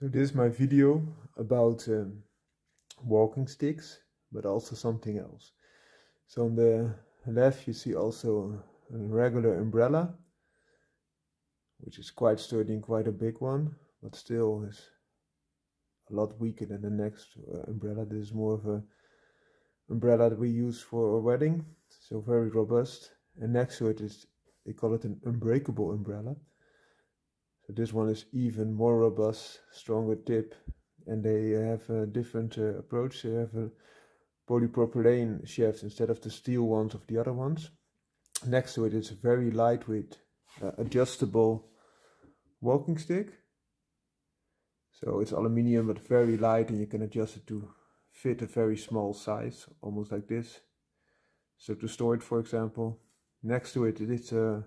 So this is my video about um, walking sticks, but also something else. So on the left you see also a regular umbrella, which is quite sturdy and quite a big one, but still is a lot weaker than the next uh, umbrella. This is more of a umbrella that we use for a wedding, so very robust. And next to it is, they call it an unbreakable umbrella this one is even more robust, stronger tip, and they have a different uh, approach. They have a polypropylene shaft instead of the steel ones of the other ones. Next to it is a very lightweight, uh, adjustable walking stick. So it's aluminium but very light and you can adjust it to fit a very small size, almost like this. So to store it, for example. Next to it, it is a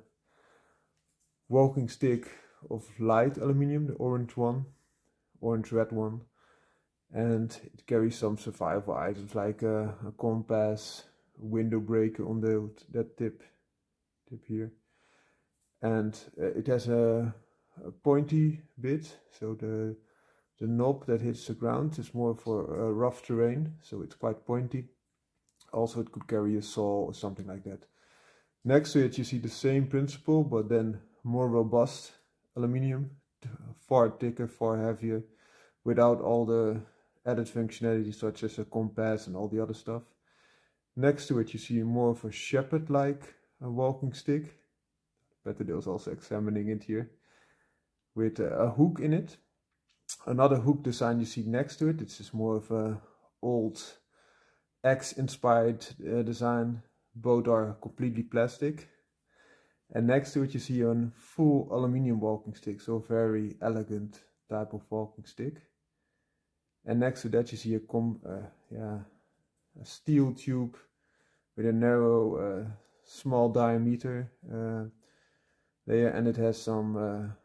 walking stick of light aluminium, the orange one, orange red one, and it carries some survival items like a, a compass, a window breaker on the that tip, tip here, and uh, it has a, a, pointy bit, so the the knob that hits the ground is more for a rough terrain, so it's quite pointy. Also, it could carry a saw or something like that. Next to it, you see the same principle, but then more robust aluminium, far thicker, far heavier, without all the added functionality such as a compass and all the other stuff. Next to it you see more of a shepherd-like uh, walking stick. Petterdale is also examining it here. With a hook in it. Another hook design you see next to it. It's just more of a old X-inspired uh, design. Both are completely plastic. And next to it you see a full aluminium walking stick, so very elegant type of walking stick. And next to that you see a com uh, yeah, a steel tube with a narrow, uh, small diameter uh, layer, and it has some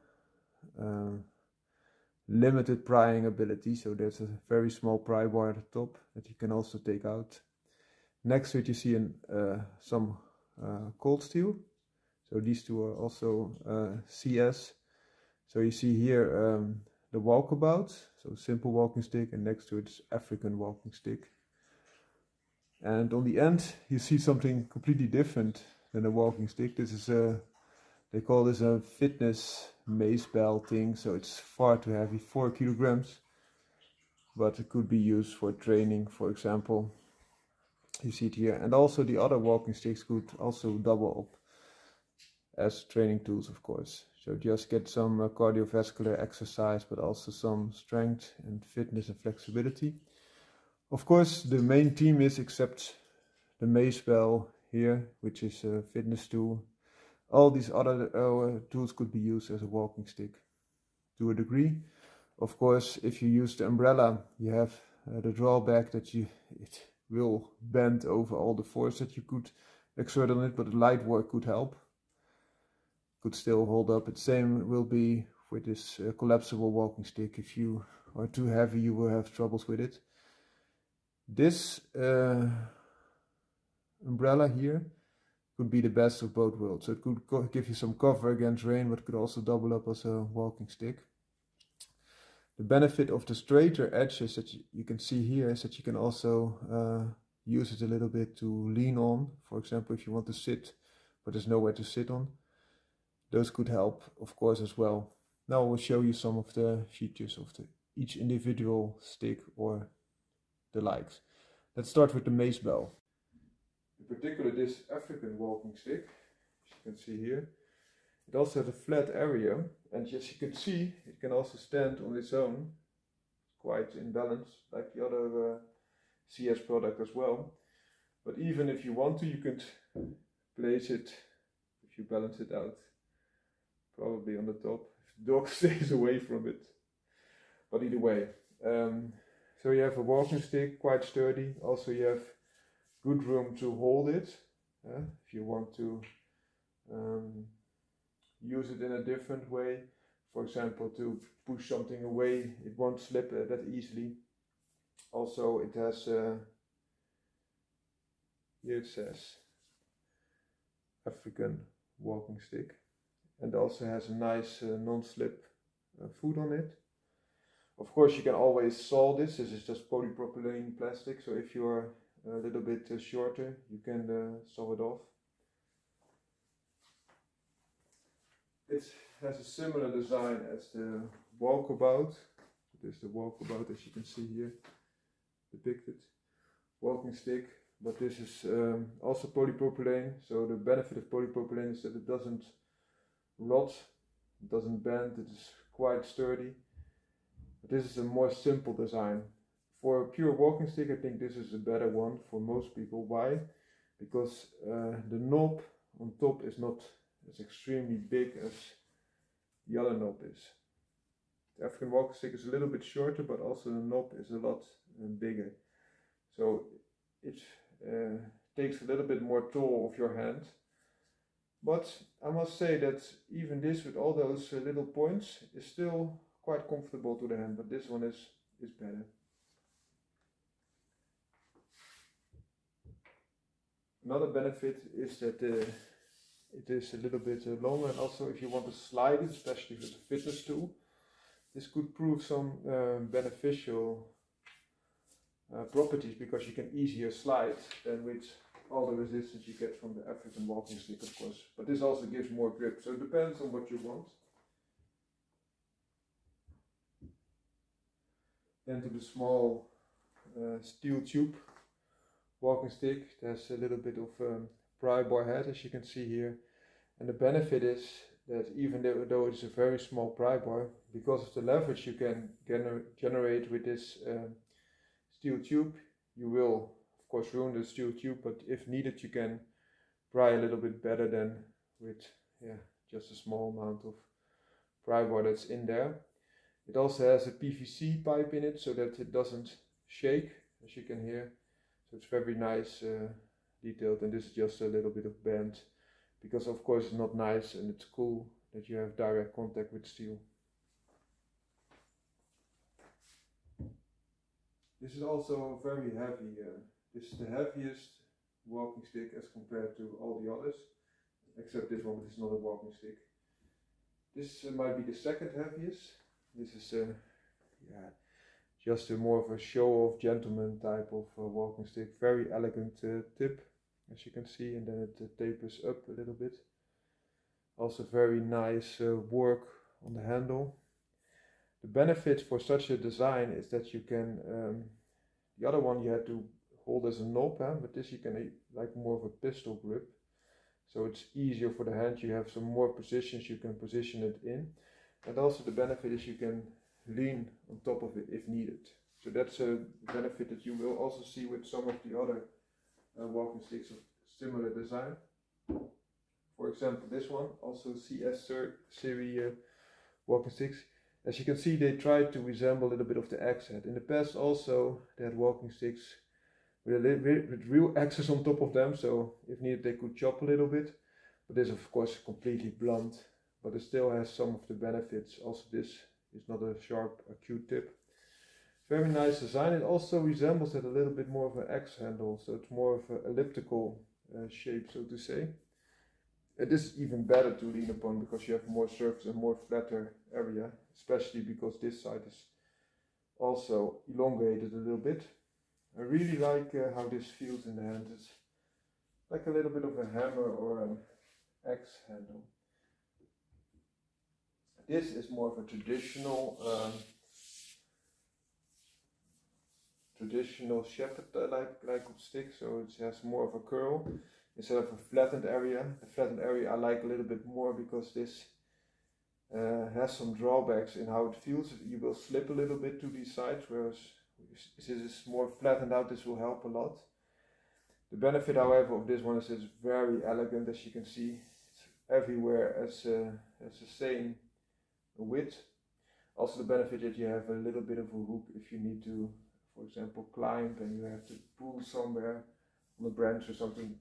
uh, limited prying ability. So there's a very small pry bar at the top that you can also take out. Next to it you see an, some cold steel so these two are also uh, CS. So you see here um, the walkabout, so simple walking stick, and next to it is African walking stick. And on the end, you see something completely different than a walking stick. This is a, they call this a fitness mace bell thing, so it's far too heavy, 4 kilograms. But it could be used for training, for example. You see it here. And also the other walking sticks could also double up as training tools, of course. So just get some uh, cardiovascular exercise, but also some strength and fitness and flexibility. Of course, the main theme is except the mace bell here, which is a fitness tool. All these other uh, tools could be used as a walking stick to a degree. Of course, if you use the umbrella, you have uh, the drawback that you it will bend over all the force that you could exert on it, but light work could help still hold up. The same will be with this uh, collapsible walking stick. If you are too heavy, you will have troubles with it. This uh, umbrella here could be the best of both worlds. So it could give you some cover against rain, but could also double up as a walking stick. The benefit of the straighter edges that you can see here is that you can also uh, use it a little bit to lean on. For example, if you want to sit, but there's nowhere to sit on those could help of course as well. Now I will show you some of the features of the, each individual stick or the likes. Let's start with the mace bell. In particular this African walking stick, as you can see here. It also has a flat area and as you can see it can also stand on its own It's quite in balance like the other uh, CS product as well. But even if you want to you could place it if you balance it out probably on the top. If the dog stays away from it. But either way, um, so you have a walking stick, quite sturdy. Also, you have good room to hold it. Uh, if you want to um, use it in a different way, for example, to push something away, it won't slip uh, that easily. Also, it has uh, here it says African walking stick and also has a nice uh, non-slip uh, foot on it. Of course, you can always saw this. This is just polypropylene plastic. So if you're a little bit uh, shorter, you can saw it off. It has a similar design as the walkabout. This is the walkabout as you can see here depicted. Walking stick, but this is um, also polypropylene. So the benefit of polypropylene is that it doesn't it doesn't bend, it is quite sturdy. But this is a more simple design. For a pure walking stick, I think this is a better one for most people. Why? Because uh, the knob on top is not as extremely big as the other knob is. The African walking stick is a little bit shorter, but also the knob is a lot uh, bigger. So it uh, takes a little bit more toll of your hand. But I must say that even this with all those uh, little points is still quite comfortable to the hand, but this one is, is better. Another benefit is that uh, it is a little bit uh, longer and also if you want to slide it, especially with a fitness tool, this could prove some uh, beneficial uh, properties because you can easier slide than with all the resistance you get from the African walking stick of course. But this also gives more grip, so it depends on what you want. Then to the small uh, steel tube walking stick, there's a little bit of um, pry bar head as you can see here. And the benefit is that even though, it's a very small pry bar, because of the leverage you can gener generate with this uh, steel tube, you will of course ruin the steel tube, but if needed you can pry a little bit better than with yeah just a small amount of pry bar that's in there. It also has a PVC pipe in it so that it doesn't shake as you can hear. So it's very nice uh, detailed and this is just a little bit of bend because of course it's not nice and it's cool that you have direct contact with steel. This is also very heavy. Uh, this is the heaviest walking stick as compared to all the others, except this one, but it's not a walking stick. This uh, might be the second heaviest. This is uh, yeah, just a more of a show-off gentleman type of uh, walking stick. Very elegant uh, tip, as you can see, and then it tapers up a little bit. Also very nice uh, work on the handle. The benefit for such a design is that you can, um, the other one you had to hold as a knob, huh? but this you can like more of a pistol grip. So it's easier for the hand, you have some more positions you can position it in. And also the benefit is you can lean on top of it if needed. So that's a benefit that you will also see with some of the other uh, walking sticks of similar design. For example, this one, also CS series uh, walking sticks. As you can see, they try to resemble a little bit of the axe head. In the past also, they had walking sticks with, a with real axes on top of them, so if needed they could chop a little bit. But this of course completely blunt, but it still has some of the benefits. Also this is not a sharp acute tip. Very nice design. It also resembles it a little bit more of an axe handle, so it's more of an elliptical uh, shape, so to say. It is even better to lean upon because you have more surface and more flatter area, especially because this side is also elongated a little bit. I really like uh, how this feels in the hand. It's like a little bit of a hammer or an axe handle. This is more of a traditional um, traditional shepherd like like stick, so it has more of a curl instead of a flattened area. The flattened area I like a little bit more because this uh, has some drawbacks in how it feels. You will slip a little bit to these sides, whereas this is more flattened out, this will help a lot. The benefit, however, of this one is it's very elegant, as you can see. It's everywhere as, as the same width. Also the benefit that you have a little bit of a hook if you need to, for example, climb and you have to pull somewhere on a branch or something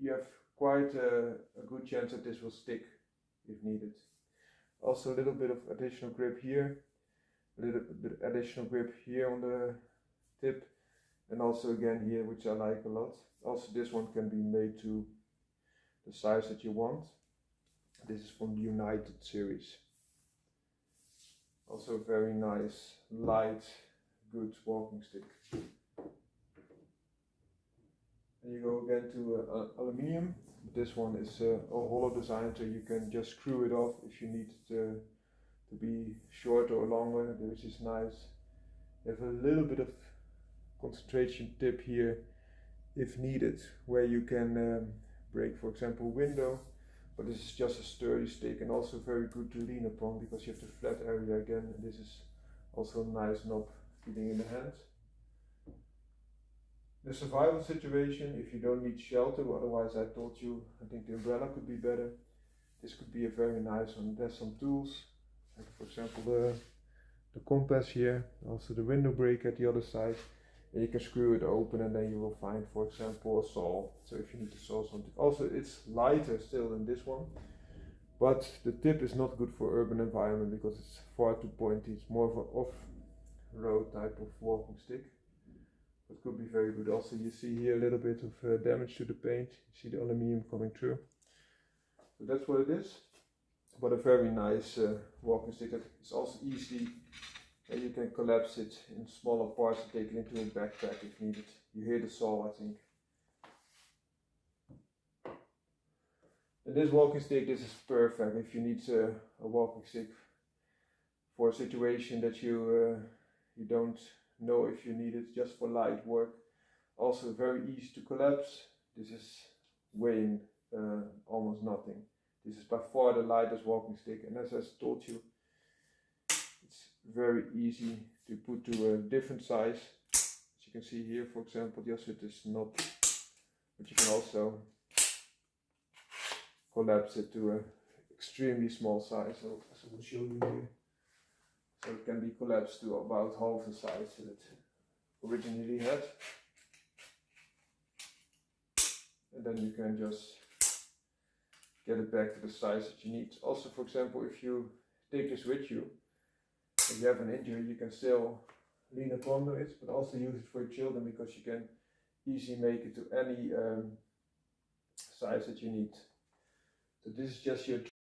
you have quite a, a good chance that this will stick if needed. Also a little bit of additional grip here, a little bit additional grip here on the tip and also again here which I like a lot. Also this one can be made to the size that you want. This is from the United series. Also very nice, light, good walking stick. And you go again to uh, aluminium. This one is uh, a hollow design, so you can just screw it off if you need to, to be shorter or longer. which is nice, you have a little bit of concentration tip here if needed, where you can um, break, for example, window. But this is just a sturdy stick and also very good to lean upon because you have the flat area again. And this is also a nice knob feeling in the hand. The survival situation, if you don't need shelter, otherwise I told you, I think the umbrella could be better. This could be a very nice one. There's some tools, like for example the, the compass here, also the window break at the other side. And you can screw it open and then you will find, for example, a saw. So if you need to saw something. Also, it's lighter still than this one. But the tip is not good for urban environment because it's far too pointy. It's more of an off-road type of walking stick. It could be very good. Also, you see here a little bit of uh, damage to the paint. You see the aluminium coming through. So that's what it is. But a very nice uh, walking stick. It's also easy and you can collapse it in smaller parts and take it into a backpack if needed. You hear the saw, I think. And this walking stick, this is perfect if you need a, a walking stick for a situation that you uh, you don't know if you need it, just for light work. Also very easy to collapse. This is weighing uh, almost nothing. This is by far the lightest walking stick, and as I told you, it's very easy to put to a different size. As you can see here, for example, just with this knob, but you can also collapse it to an extremely small size. So, so I will show you here. So it can be collapsed to about half the size that it originally had. And then you can just get it back to the size that you need. Also, for example, if you take this with you, if you have an injury, you can still lean upon it, but also use it for your children because you can easily make it to any um, size that you need. So this is just your